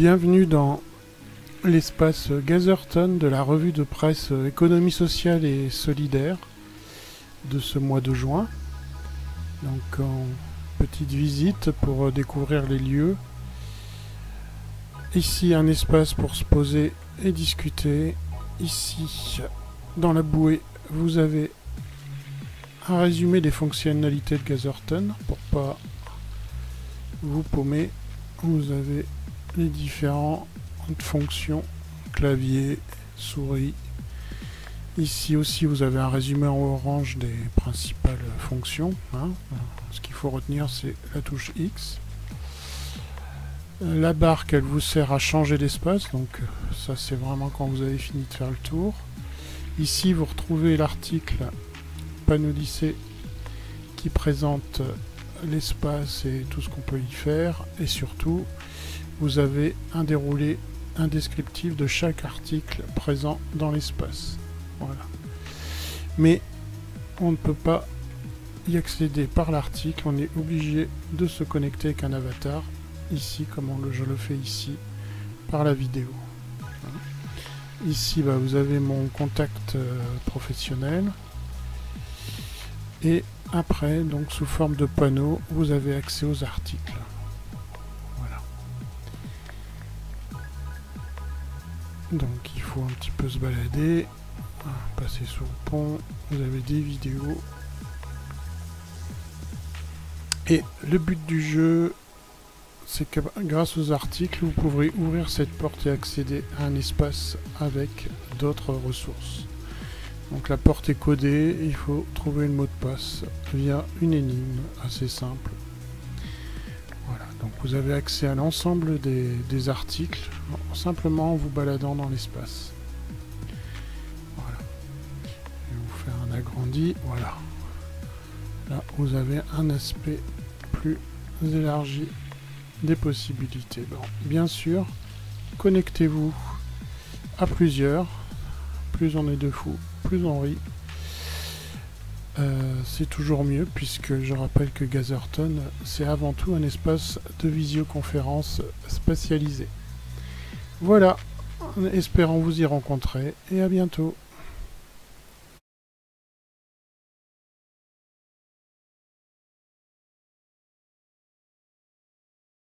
Bienvenue dans l'espace Gazerton de la revue de presse Économie sociale et solidaire de ce mois de juin. Donc en petite visite pour découvrir les lieux. Ici un espace pour se poser et discuter. Ici dans la bouée vous avez un résumé des fonctionnalités de Gazerton pour pas vous paumer. Vous avez les différentes fonctions, clavier, souris. Ici aussi vous avez un résumé en orange des principales fonctions. Hein. Ce qu'il faut retenir c'est la touche X. La barque elle vous sert à changer d'espace, donc ça c'est vraiment quand vous avez fini de faire le tour. Ici vous retrouvez l'article Panodyssée qui présente l'espace et tout ce qu'on peut y faire et surtout vous avez un déroulé indescriptif de chaque article présent dans l'espace. Voilà. Mais on ne peut pas y accéder par l'article, on est obligé de se connecter avec un avatar, ici comme je le fais ici, par la vidéo. Ici bah, vous avez mon contact euh, professionnel. Et après, donc sous forme de panneau, vous avez accès aux articles. Donc il faut un petit peu se balader, passer sous le pont, vous avez des vidéos. Et le but du jeu, c'est que grâce aux articles, vous pourrez ouvrir cette porte et accéder à un espace avec d'autres ressources. Donc la porte est codée, il faut trouver le mot de passe via une énigme assez simple. Donc vous avez accès à l'ensemble des, articles simplement en vous baladant dans l'espace. Voilà. Je vais vous faire un agrandi. Voilà. Là, vous avez un aspect plus élargi des possibilités. Bon, bien sûr, connectez-vous à plusieurs. Plus on est de fous, plus on rit. Euh, c'est toujours mieux puisque je rappelle que Gazerton c'est avant tout un espace de visioconférence spatialisé. Voilà, espérons vous y rencontrer et à bientôt.